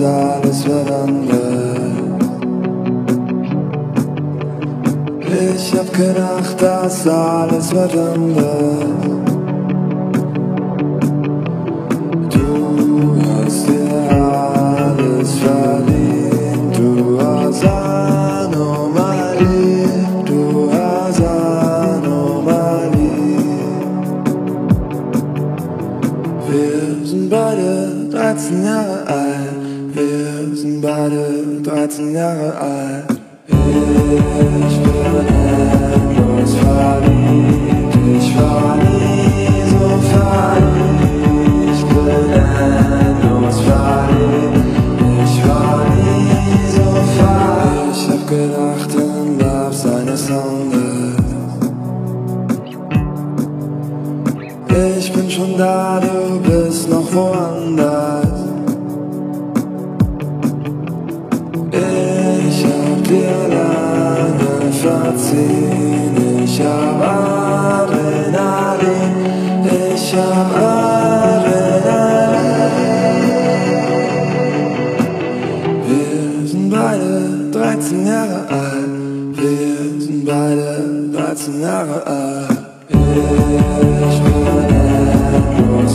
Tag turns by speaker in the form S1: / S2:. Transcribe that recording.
S1: ist alles verwandelt. Ich hab gedacht, dass alles wird anders. Du hast dir alles verdient, du hast Anomalie, du hast Anomalie. Wir sind beide 13 Jahre alt wir sind beide 13 Jahre alt. Ich bin endlos verliebt, ich war nie so verliebt. Ich bin endlos verliebt, ich war nie so verliebt. Ich hab gedacht, in Love seines Soundes. Ich bin schon da, du bist noch woanders. Dir lange verziehen, ich hab Adrenalin, ich hab Adrenalin. Wir sind beide 13 Jahre alt, wir sind beide 13 Jahre alt. Ich bin endlos